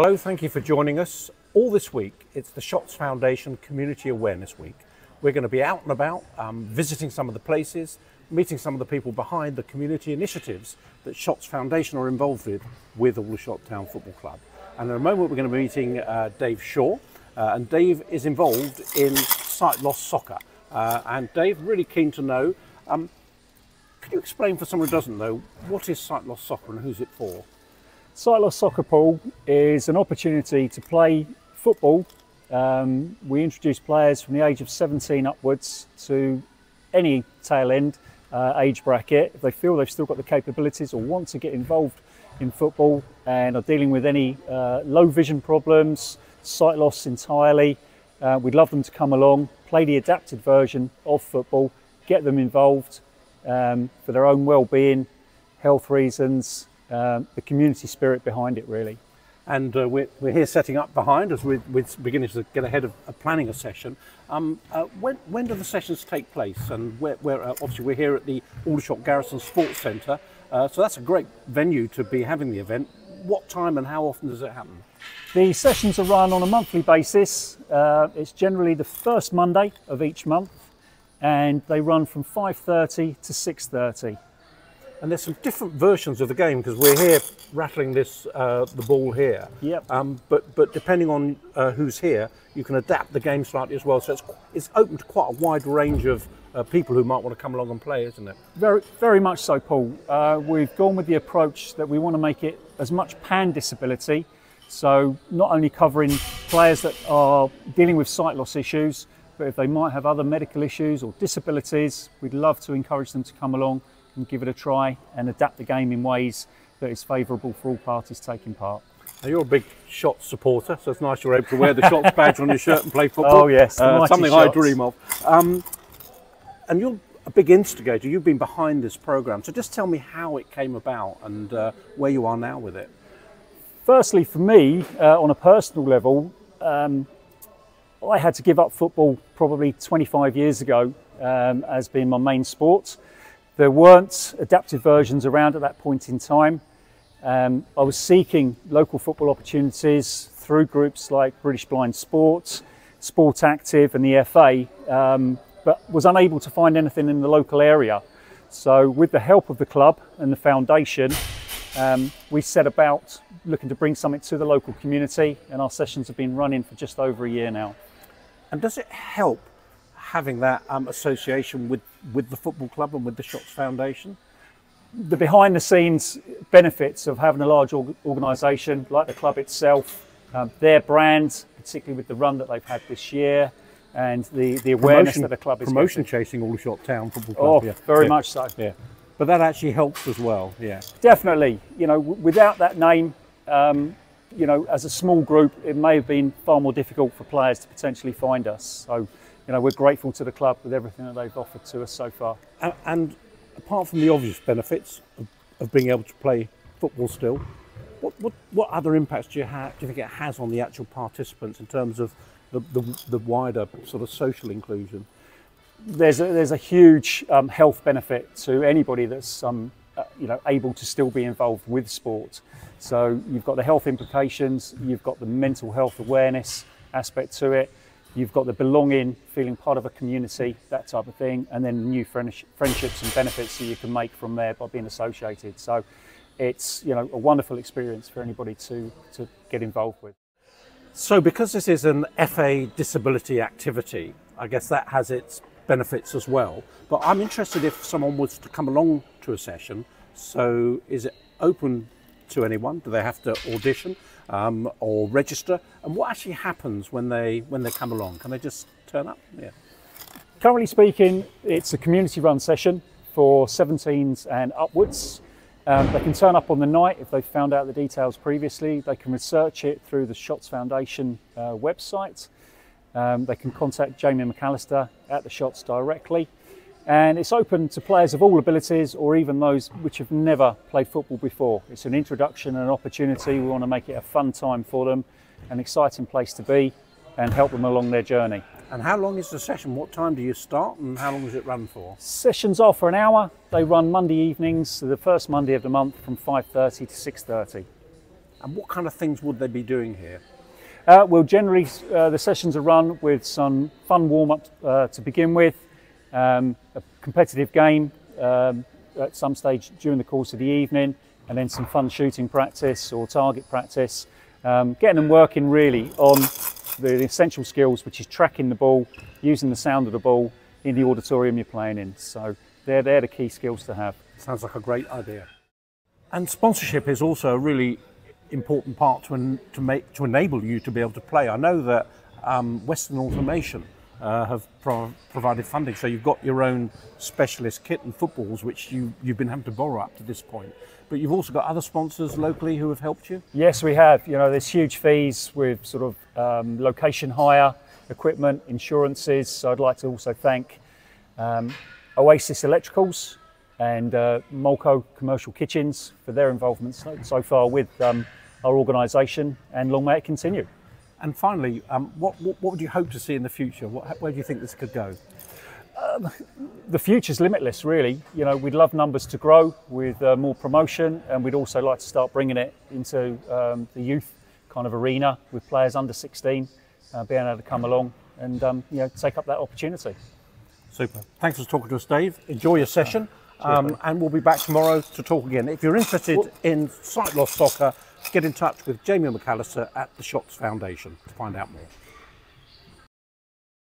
Hello, thank you for joining us. All this week, it's the Shots Foundation Community Awareness Week. We're going to be out and about, um, visiting some of the places, meeting some of the people behind the community initiatives that Shots Foundation are involved with, with Aldershot Town Football Club. And in a moment, we're going to be meeting uh, Dave Shaw, uh, and Dave is involved in sight loss soccer. Uh, and Dave, really keen to know, um, could you explain for someone who doesn't know, what is sight loss soccer and who's it for? Loss Soccer Pool is an opportunity to play football. Um, we introduce players from the age of 17 upwards to any tail end uh, age bracket. If they feel they've still got the capabilities or want to get involved in football and are dealing with any uh, low vision problems, sight loss entirely, uh, we'd love them to come along, play the adapted version of football, get them involved um, for their own well-being, health reasons, um, the community spirit behind it really. And uh, we're, we're here setting up behind as we're, we're beginning to get ahead of, of planning a session. Um, uh, when, when do the sessions take place? And where, where uh, obviously we're here at the Aldershot Garrison Sports Centre, uh, so that's a great venue to be having the event. What time and how often does it happen? The sessions are run on a monthly basis. Uh, it's generally the first Monday of each month, and they run from 5:30 to 6:30. And there's some different versions of the game because we're here rattling this uh, the ball here. Yep. Um, but but depending on uh, who's here, you can adapt the game slightly as well. So it's it's open to quite a wide range of uh, people who might want to come along and play, isn't it? Very very much so, Paul. Uh, we've gone with the approach that we want to make it as much pan disability. So not only covering players that are dealing with sight loss issues, but if they might have other medical issues or disabilities, we'd love to encourage them to come along and give it a try and adapt the game in ways that is favourable for all parties taking part. Now you're a big shot supporter, so it's nice you're able to wear the shots badge on your shirt and play football. Oh yes, uh, something shots. I dream of. Um, and you're a big instigator. You've been behind this program, so just tell me how it came about and uh, where you are now with it. Firstly, for me, uh, on a personal level, um, I had to give up football probably 25 years ago um, as being my main sport. There weren't adaptive versions around at that point in time. Um, I was seeking local football opportunities through groups like British Blind Sports, Sport Active, and the FA, um, but was unable to find anything in the local area. So, with the help of the club and the foundation, um, we set about looking to bring something to the local community, and our sessions have been running for just over a year now. And does it help having that um, association with, with the football club and with the Shots Foundation? The behind the scenes benefits of having a large org- organisation like the club itself, um, their brand, particularly with the run that they've had this year, and the, the awareness promotion, that the club is promotion getting. chasing Aldershot Town Football Oh, Club. yeah. very Yeah. much so. Yeah, but that actually helps as well. Yeah. Definitely. You know, w- without that name, um, you know, as a small group, it may have been far more difficult for players to potentially find us. So, you know, we're grateful to the club with everything that they've offered to us so far. A- And apart from the obvious benefits of, of being able to play football still, what, what, what other impacts do you, have, do you think it has on the actual participants in terms of the, the, the wider sort of social inclusion? There's a, there's a huge um, health benefit to anybody that's um, uh, you know able to still be involved with sport. So you've got the health implications, you've got the mental health awareness aspect to it, you've got the belonging, feeling part of a community, that type of thing, and then new friendships and benefits that you can make from there by being associated. So it's you know a wonderful experience for anybody to to get involved with. So, because this is an FA disability activity, I guess that has its benefits as well. But I'm interested if someone was to come along to a session. So, is it open to anyone? Do they have to audition um, or register? And what actually happens when they when they come along? Can they just turn up? Yeah. Currently speaking, it's a community run session for 17s and upwards. Um, they can turn up on the night if they've found out the details previously. They can research it through the Shots Foundation uh, website. Um, they can contact Jamie McAllister at the Shots directly. And it's open to players of all abilities or even those which have never played football before. It's an introduction and an opportunity. We want to make it a fun time for them, an exciting place to be, and help them along their journey. And how long is the session? What time do you start and how long does it run for? Sessions are for an hour. They run Monday evenings, so the first Monday of the month from 5.30 to 6.30. And what kind of things would they be doing here? Uh, well, generally, uh, the sessions are run with some fun warm up uh, to begin with, um, a competitive game um, at some stage during the course of the evening, and then some fun shooting practice or target practice. Um, getting them working really on the essential skills, which is tracking the ball, using the sound of the ball in the auditorium you're playing in. So they're, they're the key skills to have. Sounds like a great idea. And sponsorship is also a really important part to, to make to enable you to be able to play. I know that um, Western Automation uh, have pro- provided funding, so you've got your own specialist kit and footballs, which you you've been having to borrow up to this point. But you've also got other sponsors locally who have helped you. Yes, we have. You know, there's huge fees with sort of um, location hire, equipment, insurances. So I'd like to also thank um, Oasis Electricals and uh, Molko Commercial Kitchens for their involvement so, so far with um, our organisation, and long may it continue. And finally, um, what, what what would you hope to see in the future? What, where do you think this could go? the future's limitless, really. You know, we'd love numbers to grow with uh, more promotion, and we'd also like to start bringing it into um, the youth kind of arena with players under 16 uh, being able to come along and um, you know take up that opportunity. Super. Thanks for talking to us, Dave. Enjoy your session. Um, and we'll be back tomorrow to talk again. If you're interested in sight loss soccer, get in touch with Jamie McAllister at the Shots Foundation to find out more.